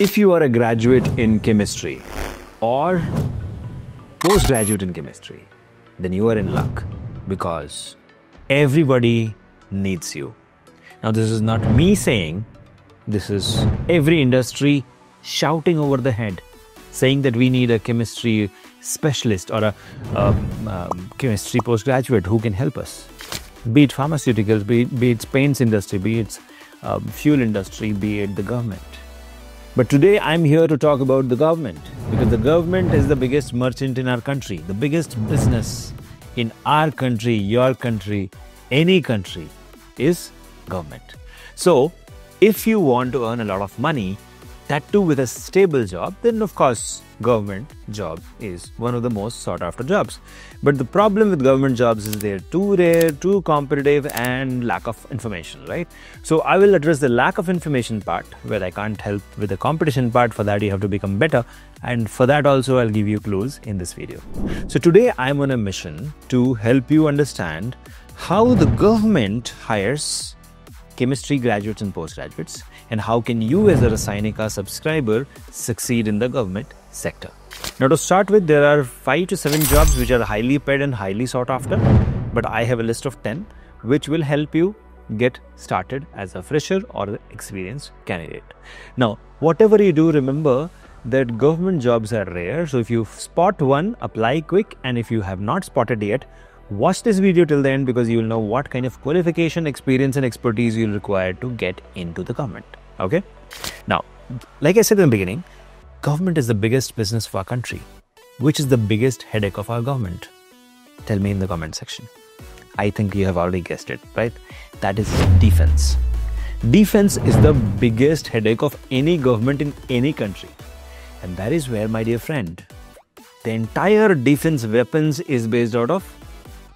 if you are a graduate in chemistry or postgraduate in chemistry, then you are in luck because everybody needs you. Now, this is not me saying, this is every industry shouting over the head, saying that we need a chemistry specialist or a, um, um, chemistry postgraduate who can help us. Be it pharmaceuticals, be, be it paints industry, be it um, fuel industry, be it the government. But today I'm here to talk about the government because the government is the biggest merchant in our country, the biggest business in our country, your country, any country is government. So, if you want to earn a lot of money, that too with a stable job, then of course government job is one of the most sought after jobs. But the problem with government jobs is they're too rare, too competitive, and lack of information, right? So I will address the lack of information part where I can't help with the competition part. For that, you have to become better. And for that, also, I'll give you clues in this video. So today, I'm on a mission to help you understand how the government hires chemistry graduates and postgraduates and how can you as a Rasayanika subscriber succeed in the government sector. Now to start with there are 5 to 7 jobs which are highly paid and highly sought after but I have a list of 10 which will help you get started as a fresher or an experienced candidate. Now whatever you do remember that government jobs are rare so if you spot one apply quick and if you have not spotted yet Watch this video till the end because you will know what kind of qualification, experience and expertise you'll require to get into the government. Okay? Now, like I said in the beginning, government is the biggest business of our country. Which is the biggest headache of our government? Tell me in the comment section. I think you have already guessed it, right? That is defense. Defense is the biggest headache of any government in any country. And that is where, my dear friend, the entire defense weapons is based out of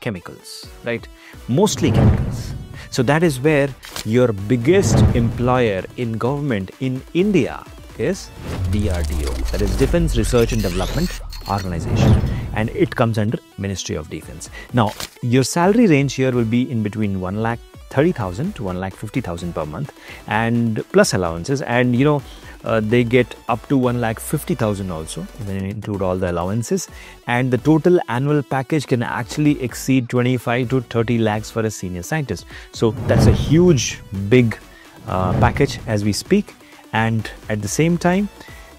chemicals, right? Mostly chemicals. So that is where your biggest employer in government in India is DRDO, that is Defense Research and Development Organization, and it comes under Ministry of Defense. Now, your salary range here will be in between 1 lakh 30,000 to 1 lakh 50,000 per month, and plus allowances, and you know uh, they get up to 1 lakh 50,000 also when you include all the allowances. And the total annual package can actually exceed 25 to 30 lakhs for a senior scientist. So that's a huge big uh, package as we speak. And at the same time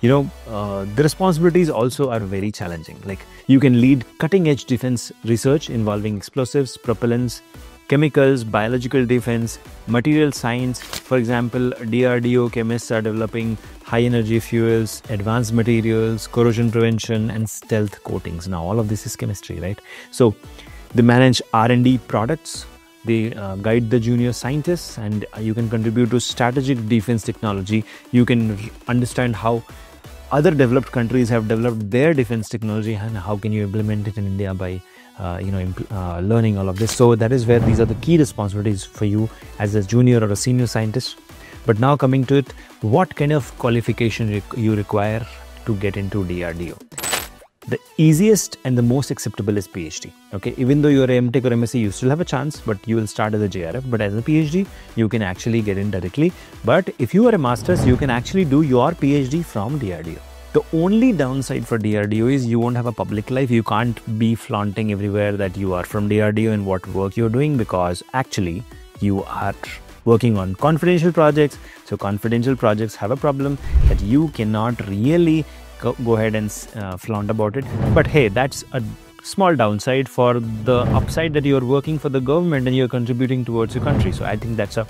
you know uh, the responsibilities also are very challenging. Like you can lead cutting edge defense research involving explosives propellants chemicals, biological defense, material science. For example, DRDO chemists are developing high energy fuels, advanced materials, corrosion prevention, and stealth coatings. Now, all of this is chemistry, right? So, they manage R&D products. They uh, guide the junior scientists, and you can contribute to strategic defense technology. You can understand how other developed countries have developed their defense technology and how can you implement it in India by uh, you know uh, learning all of this. So that is where these are the key responsibilities for you as a junior or a senior scientist. But now coming to it what kind of qualification you require to get into drdo the easiest and the most acceptable is phd okay? Even though you're a mtech or msc you still have a chance but you will start as a jrf but as a phd you can actually get in directly. But if you are a master's you can actually do your phd from drdo the only downside for DRDO is you won't have a public life. You can't be flaunting everywhere that you are from DRDO and what work you're doing because actually you are working on confidential projects. So, confidential projects have a problem that you cannot really go, ahead and uh, flaunt about it. But hey, that's a small downside for the upside that you're working for the government and you're contributing towards your country. So, I think that's a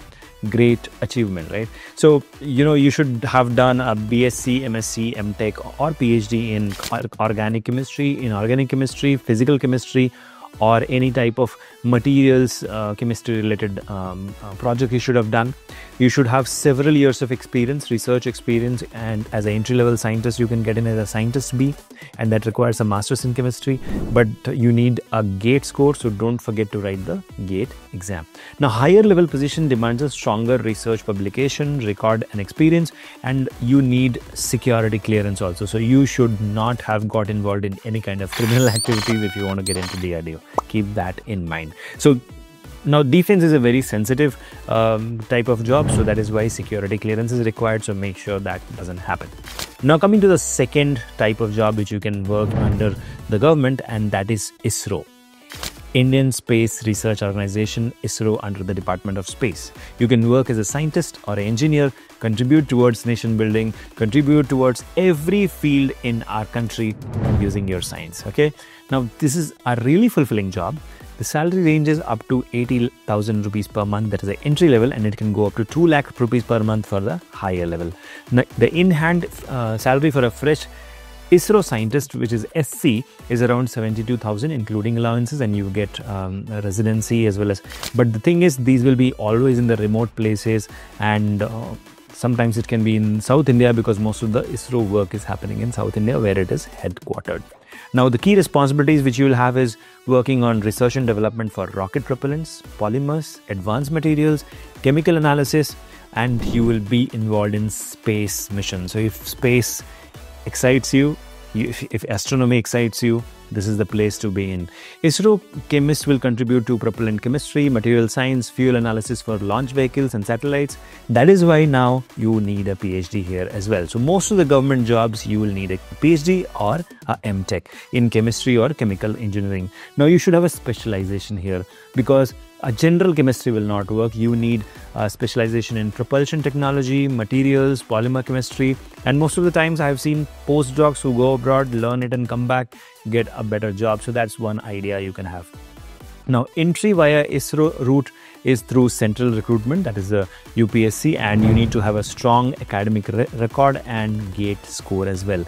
great achievement right? So you know you should have done a bsc msc mtech or phd in organic chemistry in organic chemistry physical chemistry or any type of materials uh, chemistry related um, uh, project you should have done you should have several years of experience research experience and as an entry level scientist you can get in as a scientist b and that requires a master's in chemistry. But you need a gate score so don't forget to write the gate exam. Now higher level position demands a stronger research publication record and experience and you need security clearance also. So you should not have got involved in any kind of criminal activities if you want to get into the DRDO keep that in mind. So Now, defense is a very sensitive um, type of job, so that is why security clearance is required. So make sure that doesn't happen. Now, coming to the second type of job which you can work under the government, and that is ISRO. Indian Space Research Organization ISRO under the Department of Space. You can work as a scientist or an engineer, contribute towards nation building, contribute towards every field in our country using your science. Okay, now this is a really fulfilling job. The salary ranges up to 80,000 rupees per month. That is the entry level, and it can go up to 2 lakh rupees per month for the higher level. Now, the in hand uh, salary for a fresh ISRO scientist, which is SC, is around 72,000, including allowances, and you get um, residency as well as. But the thing is, these will be always in the remote places, and uh, sometimes it can be in South India because most of the ISRO work is happening in South India, where it is headquartered. Now, the key responsibilities which you will have is working on research and development for rocket propellants, polymers, advanced materials, chemical analysis, and you will be involved in space missions. So, if space excites you, if, astronomy excites you, this is the place to be in. ISRO chemists will contribute to propellant chemistry, material science, fuel analysis for launch vehicles and satellites. That is why now you need a PhD here as well. So most of the government jobs you will need a PhD or a MTech in chemistry or chemical engineering. Now you should have a specialization here because a general chemistry will not work. You need a specialization in propulsion technology, materials, polymer chemistry, and most of the times I've seen postdocs who go abroad, learn it, and come back, get a better job. So that's one idea you can have. Now, entry via ISRO route is through central recruitment, that is a UPSC, and you need to have a strong academic re- record and gate score as well.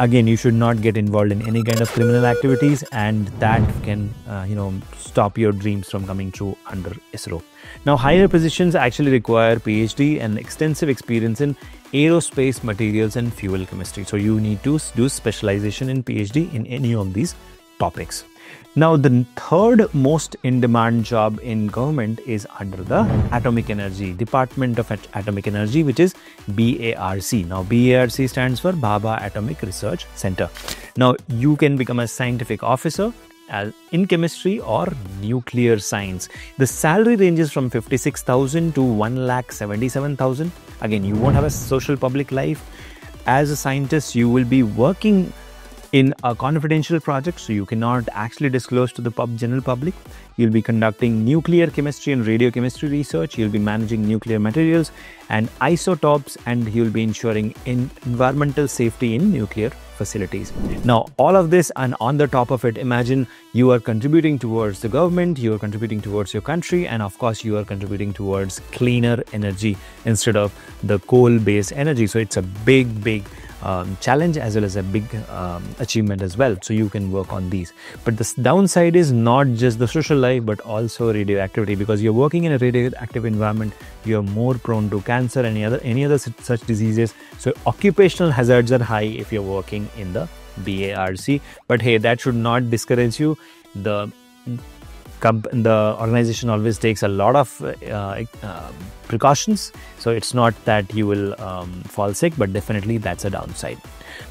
Again, you should not get involved in any kind of criminal activities, and that can, uh, you know, stop your dreams from coming true under ISRO. Now, higher positions actually require PhD and extensive experience in aerospace materials and fuel chemistry. So you need to do specialization in PhD in any of these topics. Now, the third most in demand job in government is under the Atomic Energy Department of Atomic Energy, which is BARC. Now, BARC stands for Bhabha Atomic Research Center. Now, you can become a scientific officer in chemistry or nuclear science. The salary ranges from 56,000 to 1,77,000. Again, you won't have a social public life. As a scientist, you will be working in a confidential project, so you cannot actually disclose to the pub general public. You'll be conducting nuclear chemistry and radiochemistry research. You'll be managing nuclear materials and isotopes, and you'll be ensuring in environmental safety in nuclear facilities. Now, all of this, and on the top of it, imagine you are contributing towards the government, you are contributing towards your country, and of course, you are contributing towards cleaner energy instead of the coal based energy. So, it's a big, big um, challenge as well as a big um, achievement as well. So you can work on these. But the downside is not just the social life but also radioactivity because you're working in a radioactive environment. You're more prone to cancer and any other any other such diseases. So occupational hazards are high if you're working in the BARC. But hey, that should not discourage you. The the organization always takes a lot of uh, uh, precautions. So it's not that you will um, fall sick but definitely that's a downside.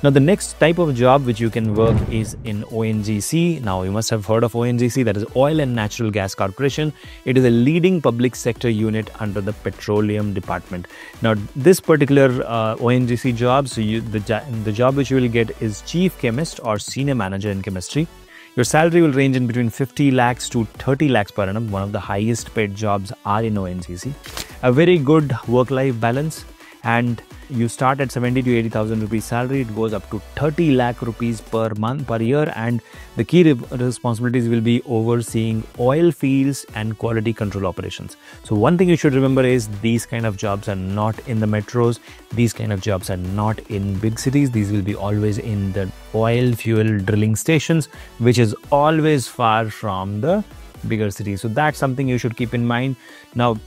Now the next type of job which you can work is in ONGC now you must have heard of ONGC that is Oil and Natural Gas Corporation. It is a leading public sector unit under the petroleum department. Now this particular uh, ONGC job so you, the, the job which you will get is chief chemist or senior manager in chemistry your salary will range in between 50 lakhs to 30 lakhs per annum. One of the highest paid jobs are in ONGC. A very good work life balance and you start at 70 to 80,000 rupees salary, it goes up to 30 lakh rupees per month per year, and the key re- responsibilities will be overseeing oil fields and quality control operations. So, one thing you should remember is these kind of jobs are not in the metros, these kind of jobs are not in big cities, these will be always in the oil fuel drilling stations, which is always far from the bigger cities. So, that's something you should keep in mind. Now,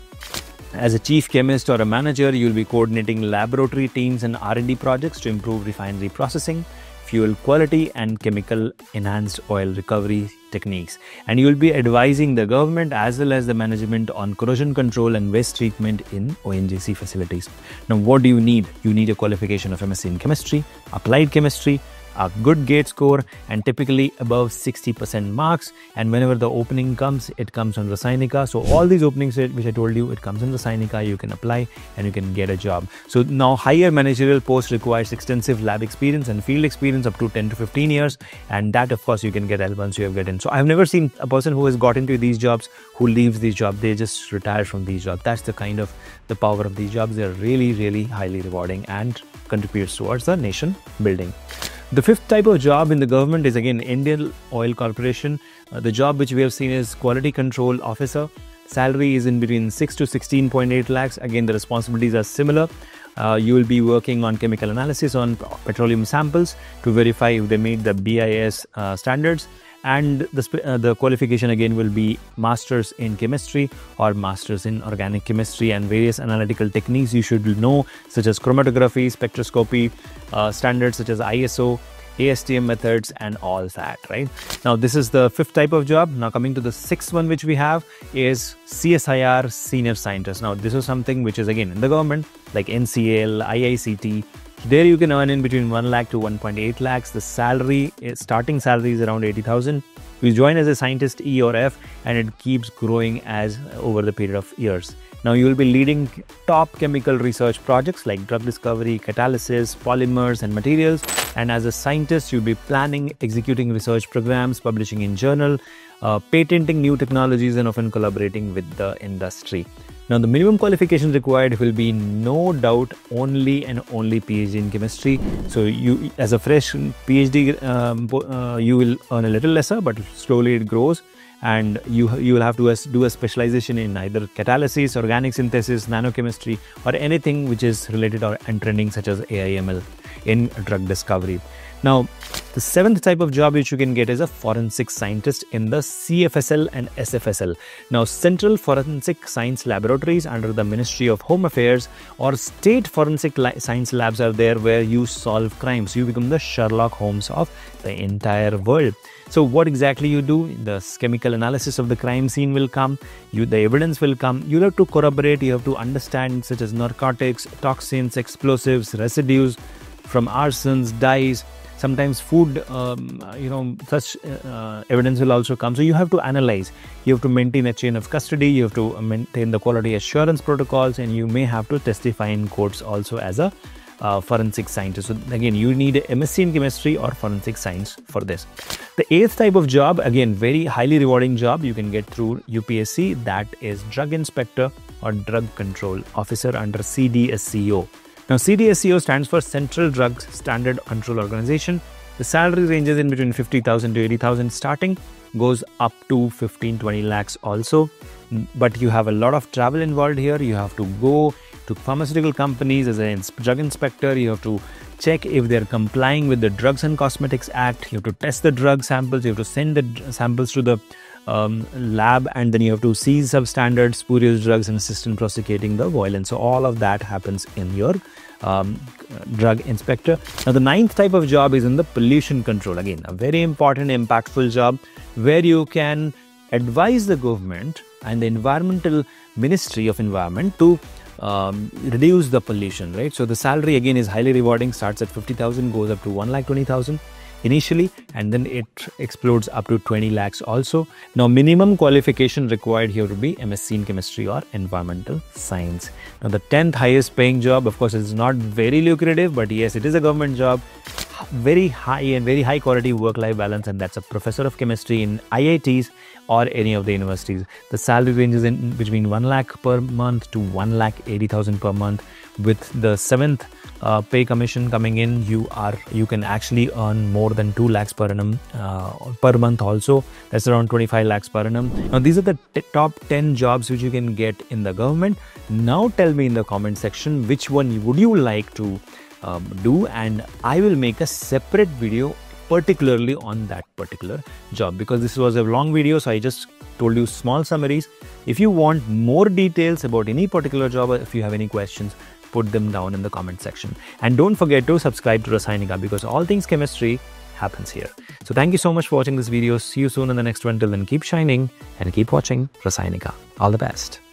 as a chief chemist or a manager, you'll be coordinating laboratory teams and R&D projects to improve refinery processing, fuel quality, and chemical enhanced oil recovery techniques. And you will be advising the government as well as the management on corrosion control and waste treatment in ONGC facilities. Now, what do you need? You need a qualification of MSc in chemistry, applied chemistry, a good gate score and typically above 60% marks. And whenever the opening comes it comes on Rasayanika so all these openings which I told you it comes on Rasayanika you can apply and you can get a job. So now higher managerial post requires extensive lab experience and field experience up to 10 to 15 years. And that of course you can get once you have gotten so I've never seen a person who has got into these jobs who leaves these jobs. They just retire from these jobs. That's the kind of the power of these jobs. They're really really highly rewarding and contributes towards the nation building the fifth type of job in the government is again Indian Oil Corporation. Uh, the job which we have seen is quality control officer. Salary is in between 6 to 16.8 lakhs. Again, the responsibilities are similar. Uh, you will be working on chemical analysis on petroleum samples to verify if they meet the BIS uh, standards and the, uh, the qualification again will be masters in chemistry or masters in organic chemistry and various analytical techniques you should know such as chromatography spectroscopy uh, standards such as iso ASTM methods and all that, right? Now, this is the fifth type of job. Now, coming to the sixth one, which we have is CSIR senior scientist. Now, this is something which is again in the government, like NCL, IICT, there you can earn in between 1 lakh to 1.8 lakhs. The salary, eh, starting salary is around 80,000. You join as a scientist E or F and it keeps growing as over the period of years. Now you will be leading top chemical research projects like drug discovery, catalysis, polymers and materials. And as a scientist, you'll be planning, executing research programs, publishing in journal, uh, patenting new technologies and often collaborating with the industry. Now, the minimum qualification required will be no doubt only and only PhD in chemistry. So, you as a fresh PhD, um, uh, you will earn a little lesser, but slowly it grows, and you you will have to do a specialization in either catalysis, organic synthesis, nanochemistry, or anything which is related or and trending such as AIML in drug discovery. Now, the seventh type of job which you can get is a forensic scientist in the CFSL and SFSL. Now, Central Forensic Science Laboratories under the Ministry of Home Affairs or state forensic science labs are there where you solve crimes. You become the Sherlock Holmes of the entire world. So, what exactly you do? The chemical analysis of the crime scene will come. You, the evidence will come. You have to corroborate. You have to understand such as narcotics, toxins, explosives, residues from arsons, dyes sometimes food um, you know such uh, evidence will also come so you have to analyze you have to maintain a chain of custody you have to maintain the quality assurance protocols and you may have to testify in courts also as a uh, forensic scientist. So again, you need a MSc in chemistry or forensic science for this. The eighth type of job, again, very highly rewarding job you can get through UPSC. That is drug inspector or drug control officer under CDSCO. Now, CDSCO stands for Central Drug Standard Control Organization. The salary ranges in between 50,000 to 80,000 starting, goes up to 15 20 lakhs also. Mm, but you have a lot of travel involved here. You have to go to pharmaceutical companies as a drug inspector. You have to check if they're complying with the Drugs and Cosmetics Act. You have to test the drug samples. You have to send the samples to the um, lab and then you have to seize substandard spurious drugs and assist in prosecuting the violence. So all of that happens in your um, drug inspector. Now the ninth type of job is in the pollution control. Again, a very important, impactful job where you can advise the government and the environmental ministry of environment to um, reduce the pollution, right? So the salary again is highly rewarding, starts at 50,000, goes up to 1 lakh 20,000 initially and then it explodes up to 20 lakhs also. Now minimum qualification required here would be MSc in chemistry or environmental science. Now the 10th highest paying job of course is not very lucrative but yes it is a government job very high and very high quality work life balance and that's a professor of chemistry in IITs or any of the universities. The salary ranges in between 1 lakh per month to 1 lakh 80,000 per month. With the seventh uh, pay commission coming in you are you can actually earn more than 2 lakhs per annum uh, per month also. That's around 25 lakhs per annum. Now these are the top 10 jobs which you can get in the government. Now tell me in the comment section which one would you like to um, do and i will make a separate video particularly on that particular job because this was a long video so i just told you small summaries if you want more details about any particular job if you have any questions put them down in the comment section. And don't forget to subscribe to Rasayanika because all things chemistry happens here. So thank you so much for watching this video. See you soon in the next one. Till then, keep shining and keep watching Rasayanika. All the best.